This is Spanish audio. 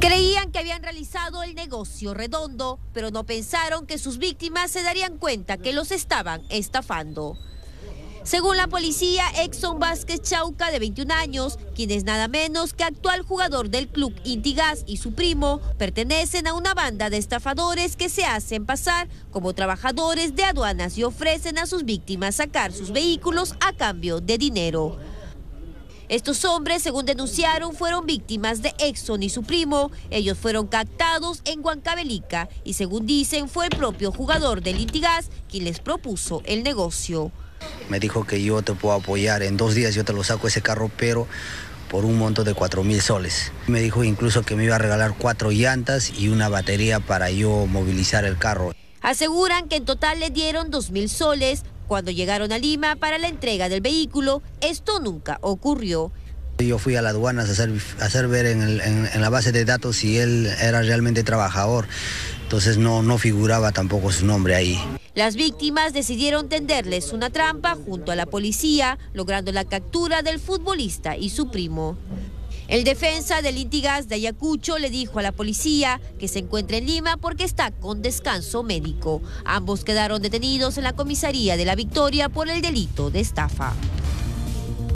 Creían que habían realizado el negocio redondo, pero no pensaron que sus víctimas se darían cuenta que los estaban estafando. Según la policía, Exxon Vázquez Chauca, de 21 años, quien es nada menos que actual jugador del club Intigas y su primo, pertenecen a una banda de estafadores que se hacen pasar como trabajadores de aduanas y ofrecen a sus víctimas sacar sus vehículos a cambio de dinero. Estos hombres, según denunciaron, fueron víctimas de Exxon y su primo. Ellos fueron captados en Huancavelica y según dicen fue el propio jugador del Intigas quien les propuso el negocio. Me dijo que yo te puedo apoyar, en dos días yo te lo saco ese carro, pero por un monto de cuatro mil soles. Me dijo incluso que me iba a regalar cuatro llantas y una batería para yo movilizar el carro. Aseguran que en total le dieron dos mil soles. Cuando llegaron a Lima para la entrega del vehículo, esto nunca ocurrió. Yo fui a la aduana a hacer, hacer ver en, en, la base de datos si él era realmente trabajador, entonces no, no figuraba tampoco su nombre ahí. Las víctimas decidieron tenderles una trampa junto a la policía, logrando la captura del futbolista y su primo. El defensa del Intigas de Ayacucho le dijo a la policía que se encuentra en Lima porque está con descanso médico. Ambos quedaron detenidos en la comisaría de la Victoria por el delito de estafa.